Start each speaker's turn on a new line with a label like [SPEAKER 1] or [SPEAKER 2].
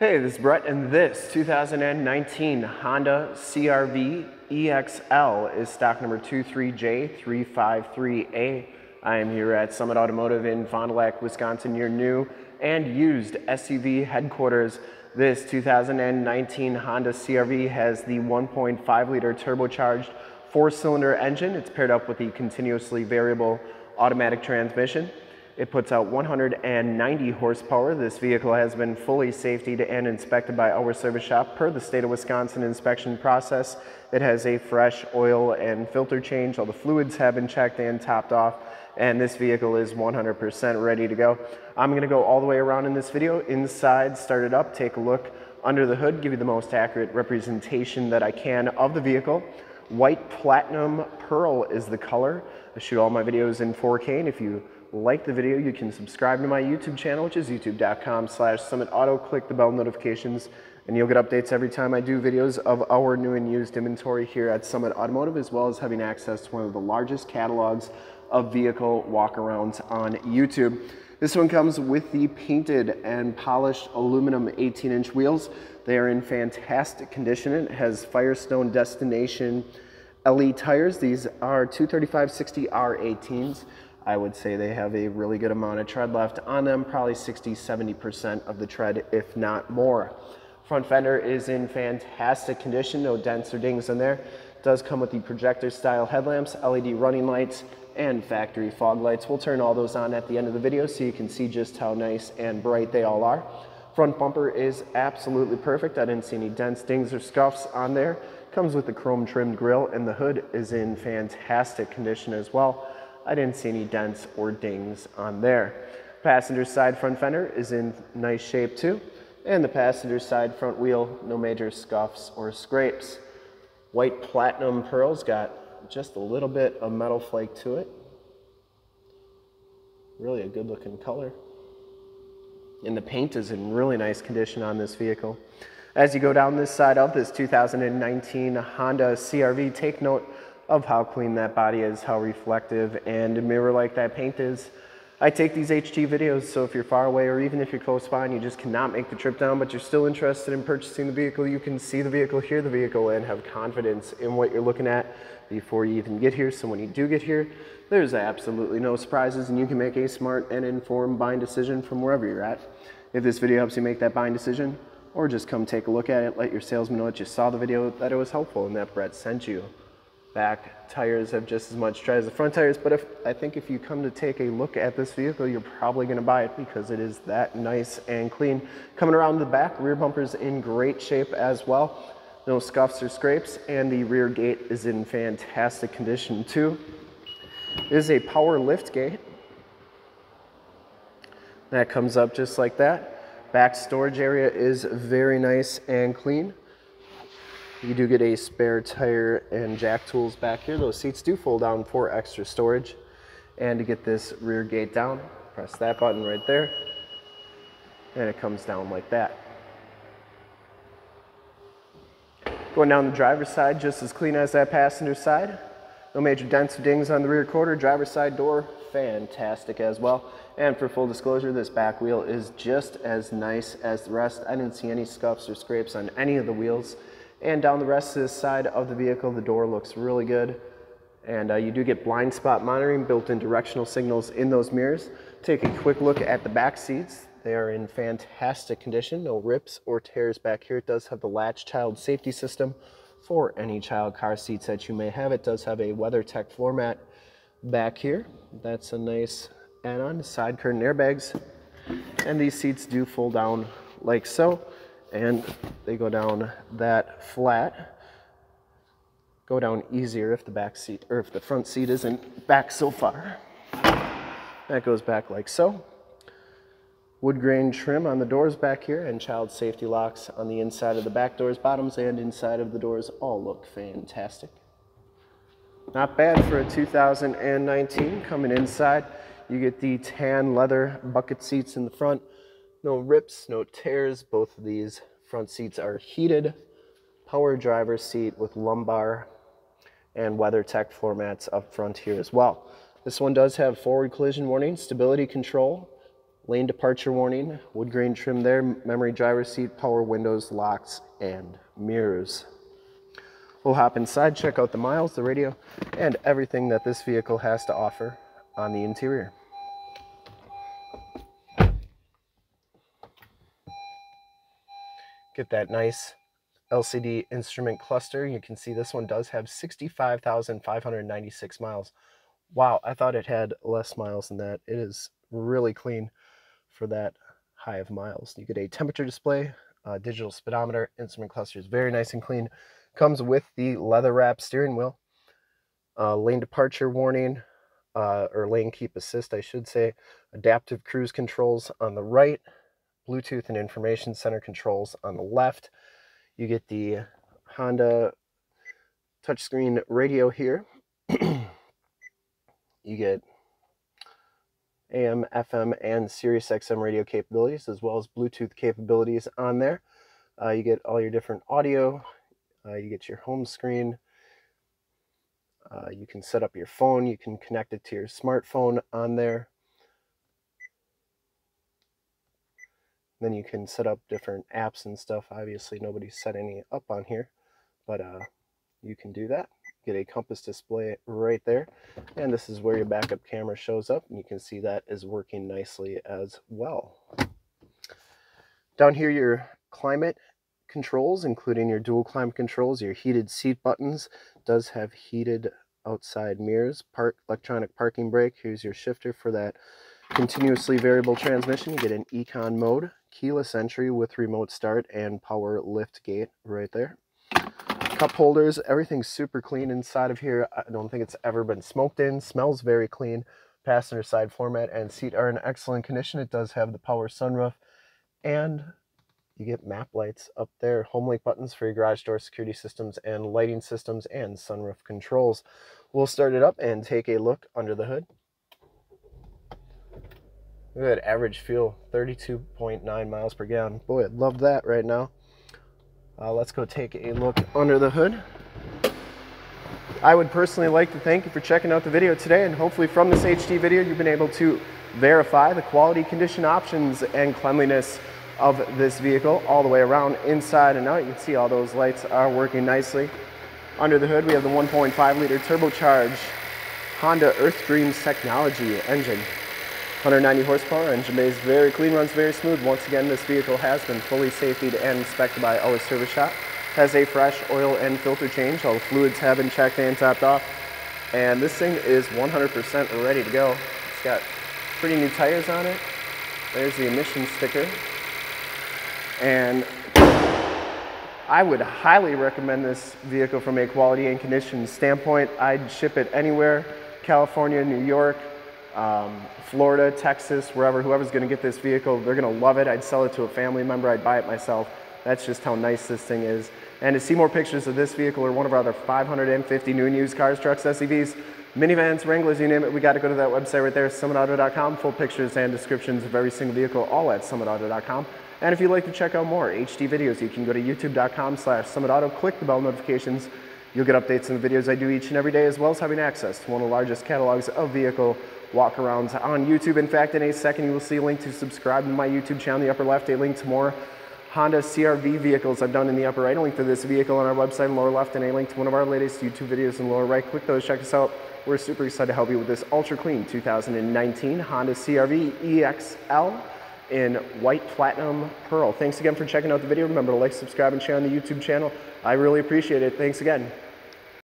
[SPEAKER 1] Hey, this is Brett, and this 2019 Honda CRV EXL is stock number 23J353A. I am here at Summit Automotive in Fond du Lac, Wisconsin, your new and used SUV headquarters. This 2019 Honda CRV has the 1.5 liter turbocharged four cylinder engine. It's paired up with the continuously variable automatic transmission. It puts out 190 horsepower. This vehicle has been fully safetied and inspected by our service shop per the state of Wisconsin inspection process. It has a fresh oil and filter change. All the fluids have been checked and topped off and this vehicle is 100% ready to go. I'm gonna go all the way around in this video, inside, start it up, take a look under the hood, give you the most accurate representation that I can of the vehicle. White Platinum Pearl is the color. I shoot all my videos in 4K and if you like the video, you can subscribe to my YouTube channel, which is youtube.com slash summitauto. Click the bell notifications and you'll get updates every time I do videos of our new and used inventory here at Summit Automotive, as well as having access to one of the largest catalogs of vehicle walkarounds on YouTube. This one comes with the painted and polished aluminum 18 inch wheels. They are in fantastic condition. It has Firestone Destination LE tires. These are 235-60 R18s. I would say they have a really good amount of tread left on them, probably 60, 70% of the tread, if not more. Front fender is in fantastic condition, no dents or dings in there. Does come with the projector style headlamps, LED running lights, and factory fog lights. We'll turn all those on at the end of the video so you can see just how nice and bright they all are. Front bumper is absolutely perfect. I didn't see any dents, dings, or scuffs on there. Comes with the chrome trimmed grille and the hood is in fantastic condition as well. I didn't see any dents or dings on there. Passenger side front fender is in nice shape too. And the passenger side front wheel, no major scuffs or scrapes. White platinum pearls got just a little bit of metal flake to it. Really a good looking color. And the paint is in really nice condition on this vehicle. As you go down this side of this 2019 Honda CRV, take note of how clean that body is, how reflective and mirror-like that paint is. I take these HD videos, so if you're far away or even if you're close by and you just cannot make the trip down, but you're still interested in purchasing the vehicle, you can see the vehicle, hear the vehicle, and have confidence in what you're looking at before you even get here. So when you do get here, there's absolutely no surprises and you can make a smart and informed buying decision from wherever you're at. If this video helps you make that buying decision, or just come take a look at it, let your salesman know that you saw the video, that it was helpful and that Brett sent you back tires have just as much tread as the front tires, but if, I think if you come to take a look at this vehicle, you're probably gonna buy it because it is that nice and clean. Coming around the back, rear bumper's in great shape as well. No scuffs or scrapes, and the rear gate is in fantastic condition too. It is a power lift gate. That comes up just like that. Back storage area is very nice and clean. You do get a spare tire and jack tools back here. Those seats do fold down for extra storage. And to get this rear gate down, press that button right there, and it comes down like that. Going down the driver's side, just as clean as that passenger side. No major dents or dings on the rear quarter. Driver's side door, fantastic as well. And for full disclosure, this back wheel is just as nice as the rest. I didn't see any scuffs or scrapes on any of the wheels. And down the rest of this side of the vehicle, the door looks really good. And uh, you do get blind spot monitoring, built-in directional signals in those mirrors. Take a quick look at the back seats. They are in fantastic condition, no rips or tears back here. It does have the latch child safety system for any child car seats that you may have. It does have a WeatherTech floor mat back here. That's a nice add-on, side curtain airbags. And these seats do fold down like so and they go down that flat. Go down easier if the back seat or if the front seat isn't back so far. That goes back like so. Wood grain trim on the doors back here and child safety locks on the inside of the back doors, bottoms and inside of the doors all look fantastic. Not bad for a 2019 coming inside. You get the tan leather bucket seats in the front, no rips, no tears. Both of these front seats are heated. Power driver seat with lumbar and WeatherTech floor mats up front here as well. This one does have forward collision warning, stability control, Lane departure warning, wood grain trim there, memory driver seat, power windows, locks, and mirrors. We'll hop inside, check out the miles, the radio, and everything that this vehicle has to offer on the interior. Get that nice LCD instrument cluster. You can see this one does have 65,596 miles. Wow, I thought it had less miles than that. It is really clean for that high of miles. You get a temperature display, digital speedometer, instrument cluster is very nice and clean. Comes with the leather wrap steering wheel, uh, lane departure warning, uh, or lane keep assist, I should say, adaptive cruise controls on the right, Bluetooth and information center controls on the left. You get the Honda touchscreen radio here. you get AM, FM, and Sirius XM radio capabilities, as well as Bluetooth capabilities on there. Uh, you get all your different audio. Uh, you get your home screen. Uh, you can set up your phone. You can connect it to your smartphone on there. Then you can set up different apps and stuff. Obviously, nobody set any up on here, but uh, you can do that. Get a compass display right there. And this is where your backup camera shows up. And you can see that is working nicely as well. Down here, your climate controls, including your dual climate controls, your heated seat buttons, does have heated outside mirrors, park electronic parking brake. Here's your shifter for that continuously variable transmission. You get an econ mode, keyless entry with remote start and power lift gate right there. Cup holders, everything's super clean inside of here. I don't think it's ever been smoked in. Smells very clean. Passenger side floor mat and seat are in excellent condition. It does have the power sunroof and you get map lights up there. Home link buttons for your garage door security systems and lighting systems and sunroof controls. We'll start it up and take a look under the hood. Look at that average fuel, 32.9 miles per gallon. Boy, I'd love that right now. Uh, let's go take a look under the hood. I would personally like to thank you for checking out the video today and hopefully from this HD video you've been able to verify the quality, condition options, and cleanliness of this vehicle all the way around inside and out. You can see all those lights are working nicely. Under the hood we have the 1.5 liter turbocharged Honda Earth Dreams technology engine. 190 horsepower, engine bay is very clean, runs very smooth. Once again, this vehicle has been fully safetied and inspected by our service shop. Has a fresh oil and filter change. All the fluids have been checked and topped off. And this thing is 100% ready to go. It's got pretty new tires on it. There's the emission sticker. And I would highly recommend this vehicle from a quality and condition standpoint. I'd ship it anywhere, California, New York, um, Florida, Texas, wherever, whoever's gonna get this vehicle, they're gonna love it. I'd sell it to a family member, I'd buy it myself. That's just how nice this thing is. And to see more pictures of this vehicle or one of our other 550 new and used cars, trucks, SUVs, minivans, Wranglers, you name it, we gotta go to that website right there, summitauto.com. Full pictures and descriptions of every single vehicle, all at summitauto.com. And if you'd like to check out more HD videos, you can go to youtube.com slash summitauto, click the bell notifications. You'll get updates on the videos I do each and every day, as well as having access to one of the largest catalogs of vehicle walk-arounds on YouTube. In fact, in a second, you will see a link to subscribe to my YouTube channel in the upper left, a link to more Honda CRV vehicles I've done in the upper right, a link to this vehicle on our website in lower left, and a link to one of our latest YouTube videos in lower right. Click those, check us out. We're super excited to help you with this ultra clean 2019 Honda CRV EXL in white platinum pearl. Thanks again for checking out the video. Remember to like, subscribe, and share on the YouTube channel. I really appreciate it. Thanks again.